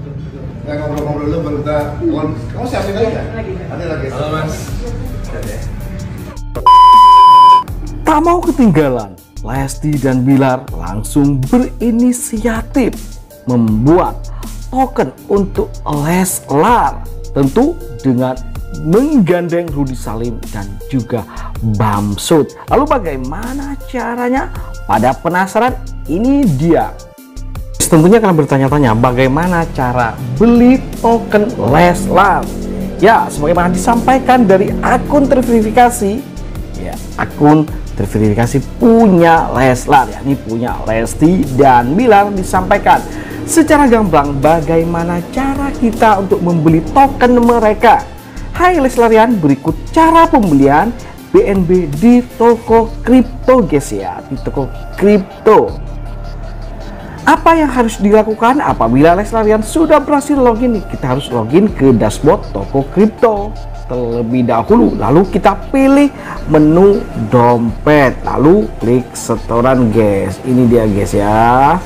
Kita ngobrol-ngobrol dulu baru kita kamu siapin lagi ya? Ada lagi. Halo mas. Tak mau ketinggalan, Lesti dan Bilar langsung berinisiatif membuat token untuk Leslar. Tentu dengan menggandeng Rudi Salim dan juga Bamsud. Lalu bagaimana caranya? Pada penasaran? Ini dia. Tentunya kalian bertanya-tanya bagaimana cara beli token Leslar. Ya, sebagaimana disampaikan dari akun terverifikasi, ya akun terverifikasi punya Leslar, ya ini punya Lesti dan Bilar disampaikan secara gamblang bagaimana cara kita untuk membeli token mereka. Hai Leslarian, berikut cara pembelian BNB di toko kripto guys ya, di toko kripto. Apa yang harus dilakukan apabila Leslarian sudah berhasil login? Kita harus login ke dashboard toko kripto terlebih dahulu. Lalu kita pilih menu dompet, lalu klik setoran guys. Ini dia guys ya.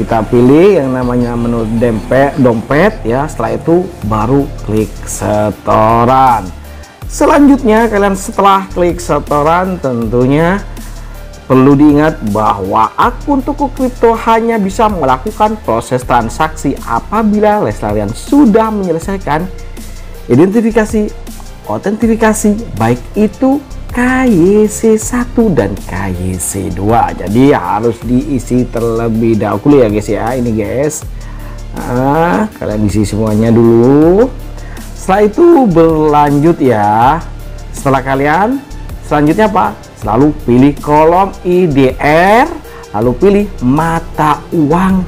Kita pilih yang namanya menu dompet, dompet ya. Setelah itu baru klik setoran. Selanjutnya kalian setelah klik setoran tentunya Perlu diingat bahwa akun toko kripto hanya bisa melakukan proses transaksi apabila Leslarian sudah menyelesaikan identifikasi, autentifikasi, baik itu KYC1 dan KYC2. Jadi harus diisi terlebih dahulu ya guys ya. Ini guys. Nah, kalian isi semuanya dulu. Setelah itu berlanjut ya. Setelah kalian selanjutnya apa? Lalu pilih kolom IDR lalu pilih mata uang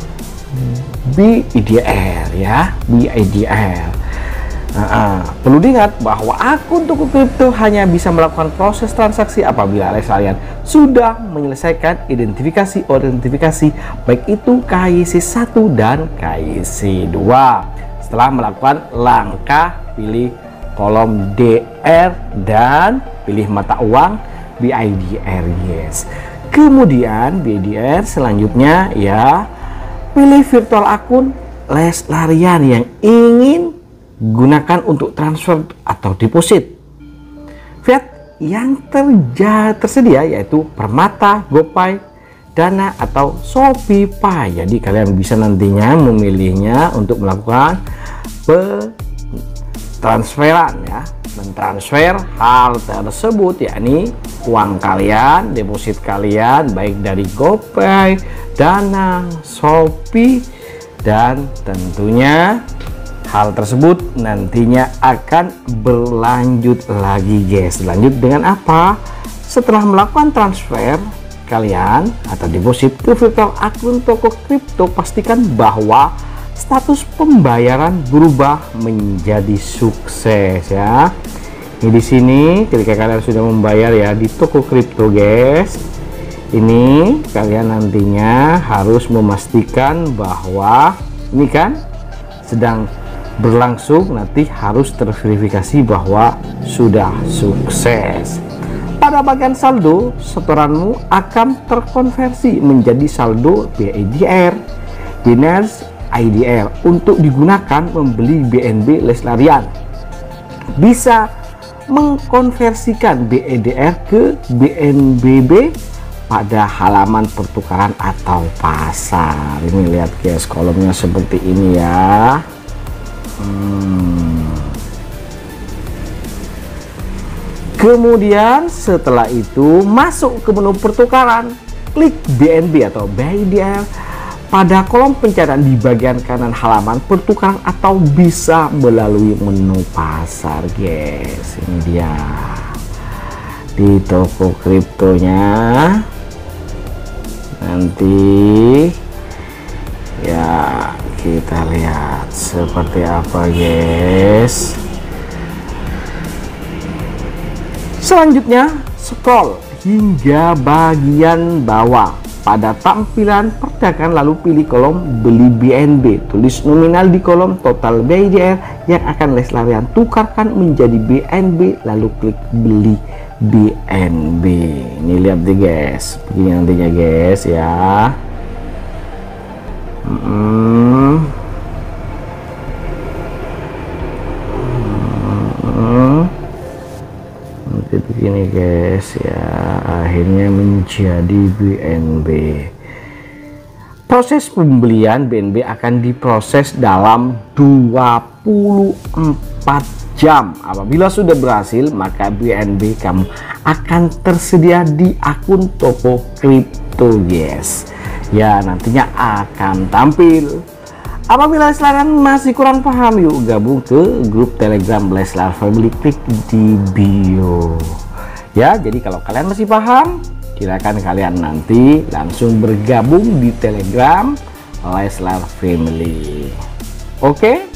BIDR ya BIDR nah, perlu diingat bahwa akun toko kripto hanya bisa melakukan proses transaksi apabila kalian sudah menyelesaikan identifikasi identifikasi baik itu KYC1 dan KYC2 setelah melakukan langkah pilih kolom DR dan pilih mata uang BIDR yes. Kemudian BIDR selanjutnya ya pilih virtual akun Leslarian yang ingin gunakan untuk transfer atau deposit. Fiat yang terja tersedia yaitu Permata, GoPay, Dana atau ShopeePay. Jadi kalian bisa nantinya memilihnya untuk melakukan transferan ya mentransfer hal tersebut yakni uang kalian deposit kalian baik dari GoPay Dana Shopee dan tentunya hal tersebut nantinya akan berlanjut lagi guys. Lanjut dengan apa? Setelah melakukan transfer kalian atau deposit ke virtual akun toko kripto pastikan bahwa status pembayaran berubah menjadi sukses ya. Ini di sini ketika kalian sudah membayar ya di toko kripto guys. Ini kalian nantinya harus memastikan bahwa ini kan sedang berlangsung nanti harus terverifikasi bahwa sudah sukses. Pada bagian saldo, setoranmu akan terkonversi menjadi saldo BIDR, Diners IDR untuk digunakan membeli BNB Leslarian. Bisa mengkonversikan BEDR ke BNBB pada halaman pertukaran atau pasar. Ini lihat guys, kolomnya seperti ini ya. Hmm. Kemudian setelah itu masuk ke menu pertukaran, klik BNB atau BIDR pada kolom pencarian di bagian kanan halaman pertukaran atau bisa melalui menu pasar guys. Ini dia. Di toko kriptonya. Nanti ya kita lihat seperti apa guys. Selanjutnya scroll hingga bagian bawah pada tampilan perdagangan lalu pilih kolom beli BNB tulis nominal di kolom total BIDR yang akan les larian tukarkan menjadi BNB lalu klik beli BNB ini lihat deh guys. Begini nantinya guys ya. Hmm. Hmm. Nanti begini guys ya akhirnya menjadi BNB proses pembelian BNB akan diproses dalam 24 jam. Apabila sudah berhasil maka BNB kamu akan tersedia di akun toko kripto guys ya nantinya akan tampil. Apabila Leslar masih kurang paham, yuk gabung ke grup Telegram Leslar Family, klik di bio. Ya, jadi kalau kalian masih paham, silakan kalian nanti langsung bergabung di Telegram Leslar Family. Oke? Okay?